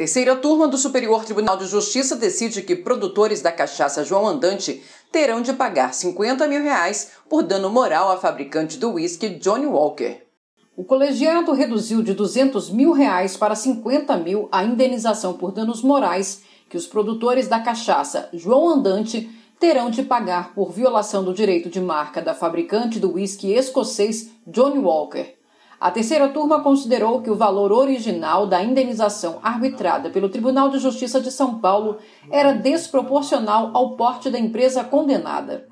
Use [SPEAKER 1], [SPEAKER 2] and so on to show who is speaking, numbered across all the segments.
[SPEAKER 1] Terceira turma do Superior Tribunal de Justiça decide que produtores da cachaça João Andante terão de pagar 50 mil reais por dano moral à fabricante do uísque Johnny Walker. O colegiado reduziu de 200 mil reais para 50 mil a indenização por danos morais que os produtores da cachaça João Andante terão de pagar por violação do direito de marca da fabricante do uísque escocês Johnny Walker. A terceira turma considerou que o valor original da indenização arbitrada pelo Tribunal de Justiça de São Paulo era desproporcional ao porte da empresa condenada.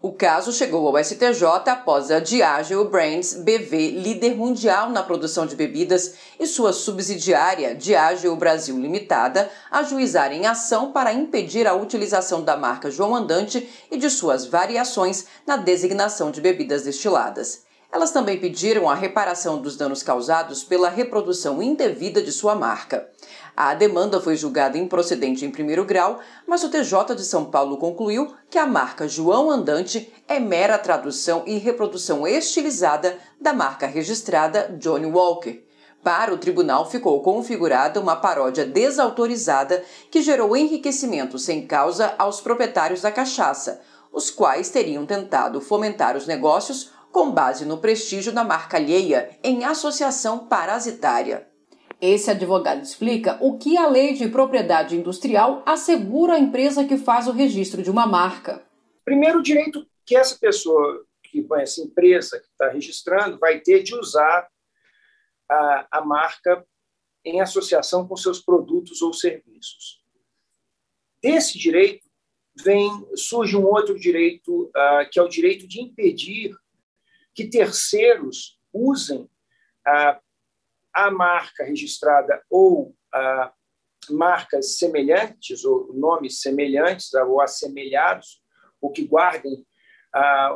[SPEAKER 1] O caso chegou ao STJ após a Diageo Brands BV, líder mundial na produção de bebidas, e sua subsidiária Diageo Brasil Limitada, ajuizarem ação para impedir a utilização da marca João Andante e de suas variações na designação de bebidas destiladas. Elas também pediram a reparação dos danos causados pela reprodução indevida de sua marca. A demanda foi julgada improcedente em primeiro grau, mas o TJ de São Paulo concluiu que a marca João Andante é mera tradução e reprodução estilizada da marca registrada Johnny Walker. Para o tribunal ficou configurada uma paródia desautorizada que gerou enriquecimento sem causa aos proprietários da cachaça, os quais teriam tentado fomentar os negócios com base no prestígio da marca alheia em associação parasitária. Esse advogado explica o que a lei de propriedade industrial assegura à empresa que faz o registro de uma marca.
[SPEAKER 2] Primeiro, o direito que essa pessoa, que essa empresa que está registrando, vai ter de usar a, a marca em associação com seus produtos ou serviços. Desse direito vem surge um outro direito uh, que é o direito de impedir que terceiros usem a, a marca registrada ou a, marcas semelhantes ou nomes semelhantes ou assemelhados, ou que guardem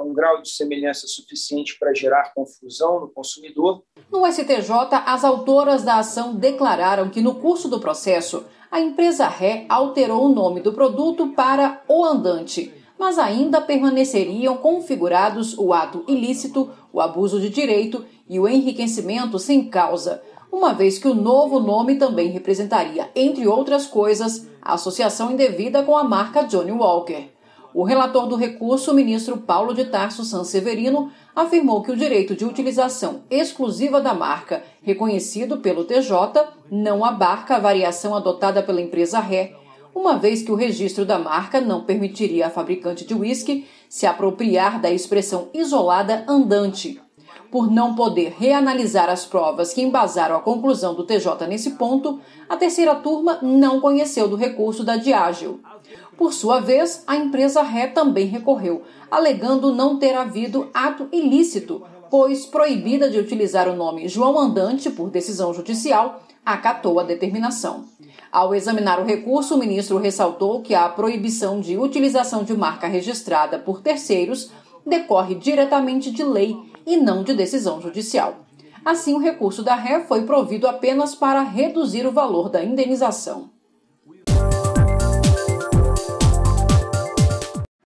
[SPEAKER 2] um grau de semelhança suficiente para gerar confusão no consumidor.
[SPEAKER 1] No STJ, as autoras da ação declararam que no curso do processo, a empresa Ré alterou o nome do produto para O Andante mas ainda permaneceriam configurados o ato ilícito, o abuso de direito e o enriquecimento sem causa, uma vez que o novo nome também representaria, entre outras coisas, a associação indevida com a marca Johnny Walker. O relator do recurso, o ministro Paulo de Tarso Sanseverino, afirmou que o direito de utilização exclusiva da marca, reconhecido pelo TJ, não abarca a variação adotada pela empresa Ré uma vez que o registro da marca não permitiria à fabricante de uísque se apropriar da expressão isolada andante. Por não poder reanalisar as provas que embasaram a conclusão do TJ nesse ponto, a terceira turma não conheceu do recurso da Diágio. Por sua vez, a empresa Ré também recorreu, alegando não ter havido ato ilícito, pois proibida de utilizar o nome João Andante por decisão judicial, acatou a determinação. Ao examinar o recurso, o ministro ressaltou que a proibição de utilização de marca registrada por terceiros decorre diretamente de lei e não de decisão judicial. Assim, o recurso da ré foi provido apenas para reduzir o valor da indenização.